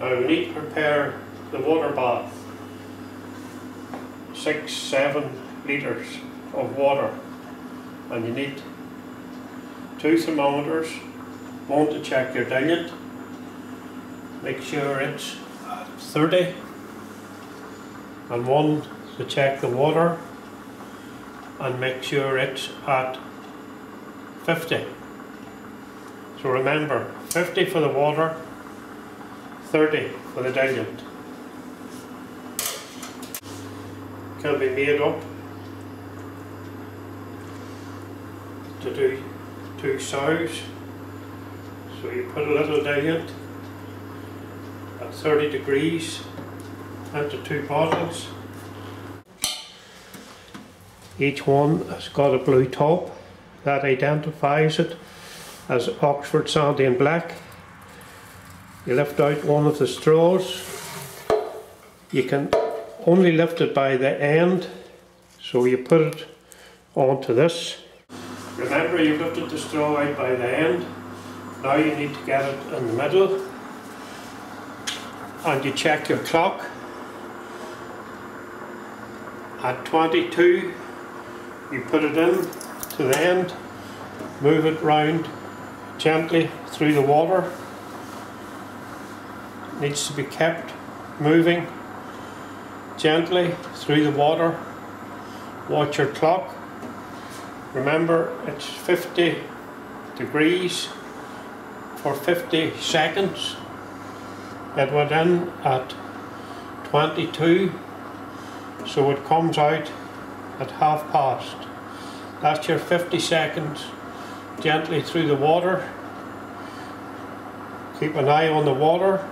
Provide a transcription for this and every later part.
Now we need to prepare the water bath. Six, seven litres of water. And you need two thermometers, one to check your diluent, make sure it's 30, and one to check the water and make sure it's at 50. So remember, 50 for the water, 30 for the diluent. Can be made up to do two sows. So you put a little diluent at 30 degrees into two bottles. Each one has got a blue top that identifies it as Oxford Sandy and Black. You lift out one of the straws. You can only lift it by the end, so you put it onto this. Remember you lifted the straw out by the end. Now you need to get it in the middle. And you check your clock. At 22 you put it in to the end, move it round gently through the water. Needs to be kept moving gently through the water. Watch your clock. Remember it's 50 degrees for 50 seconds. It went in at 22 so it comes out at half past. That's your 50 seconds gently through the water. Keep an eye on the water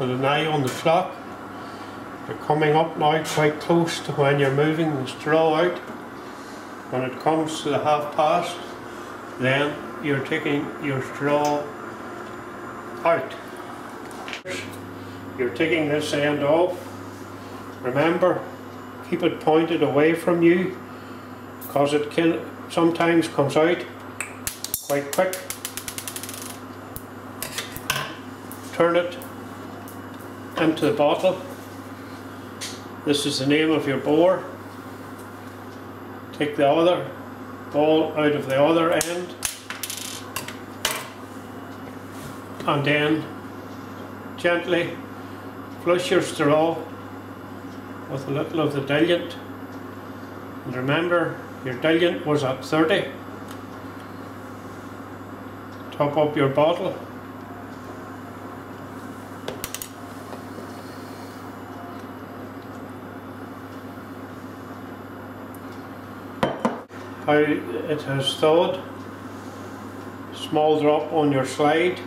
and an eye on the clock. They're coming up now quite close to when you're moving the straw out. When it comes to the half past, then you're taking your straw out. You're taking this end off. Remember, keep it pointed away from you because it can sometimes comes out quite quick. Turn it into the bottle. This is the name of your boar. Take the other ball out of the other end and then gently flush your straw with a little of the diluent. And remember, your diluent was at 30. Top up your bottle. How it has thawed. Small drop on your slide.